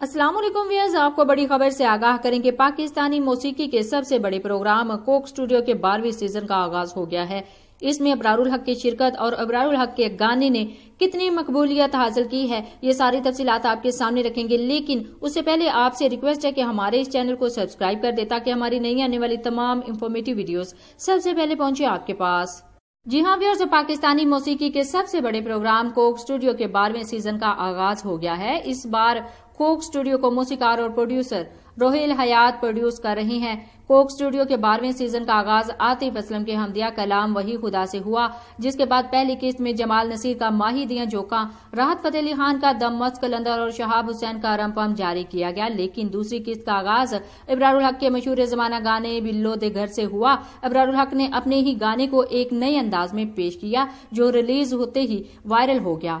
السلام علیکم ویئرز، آپ کو بڑی خبر سے آگاہ کریں کہ پاکستانی موسیقی کے سب سے بڑے پروگرام کوک سٹوڈیو کے بارہویں سیزن کا آغاز ہو گیا ہے۔ اس میں ابرار الحق کی شرکت اور ابرار الحق کے گانے نے کتنی مقبولیت حاصل کی ہے، یہ ساری تفصیلات آپ کے سامنے رکھیں گے، لیکن اس سے پہلے آپ سے ریکویسٹ ہے کہ ہمارے اس چینل کو سبسکرائب کر دے تاکہ ہماری نئی آنے والی تمام انفارمیٹو ویڈیوز سب سے پہلے پہنچے آپ کے پاس۔ جی ہاں ویورز پاکستانی موسیقی کے سب سے بڑے پروگرام کوک سٹوڈیو کے بارہویں سیزن کا آغاز ہو گیا ہے۔ اس بار کوک سٹوڈیو کو موسیقار اور پروڈیوسر روہیل حیات پروڈیوس کر رہی ہیں۔ کوک سٹوڈیو کے بارہویں سیزن کا آغاز آتف اسلم کے ہمدیہ کلام وہی خدا سے ہوا، جس کے بعد پہلی قسط میں جمال نصیر کا ماہی دیاں جوکاں، راحت فتح علی خان کا دم مست کلندر اور شہاب حسین کا رمپم جاری کیا گیا، لیکن دوسری قسط کا آغاز ابرار الحق کے مشہور زمانہ گانے بلو دے گھر سے ہوا۔ ابرار الحق نے اپنے ہی گانے کو ایک نئے انداز میں پیش کیا، جو ریلیز ہوتے ہی وائرل ہو گیا۔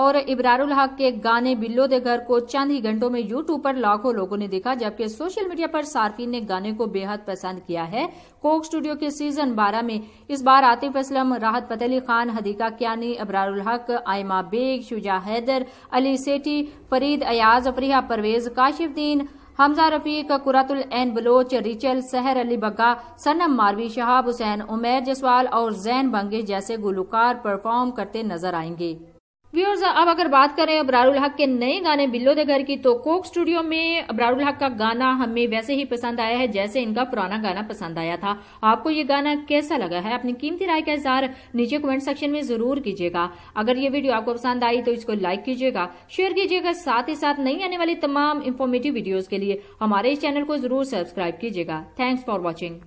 اور ابرار الحق کے گانے بلو دے گھر کو چند ہی گھنٹوں میں یوٹیوب پر لاکھوں لوگوں نے دیکھا، جبکہ سوشل میڈیا پر صارفین نے گانے کو بے حد پسند کیا ہے۔ کوک سٹوڈیو کے سیزن بارہ میں اس بار عاطف اسلم، راحت فتح علی خان، حدیقہ کیانی، ابرار الحق، آئمہ بیگ شجا حیدر، علی سیٹی فرید ایاز افریحہ پرویز، کاشف دین، حمزہ رفیق قرات العین بلوچ، ریچل سہر علی بگا سنم ماروی، شہاب حسین، عمیر جسوال اور زین بنگے جیسے گلوکار پرفارم کرتے نظر آئیں گے۔ ویورز، اب اگر بات کریں ابرار الحق کے نئے گانے بلو دے گھر کی، تو کوک سٹوڈیو میں ابرار الحق کا گانا ہمیں ویسے ہی پسند آیا ہے جیسے ان کا پرانا گانا پسند آیا تھا۔ آپ کو یہ گانا کیسا لگا ہے؟ اپنی قیمتی رائے کا اظہار نیچے کومنٹ سیکشن میں ضرور کیجیے گا۔ اگر یہ ویڈیو آپ کو پسند آئی تو اس کو لائک کیجیے گا۔ شیئر کیجیے گا۔ ساتھ ہی ساتھ نئی آنے والی تمام انفارمیٹو ویڈیوز کے لیے ہمارے اس چینل کو ضرور سبسکرائب کیجیے گا۔ Thanks for watching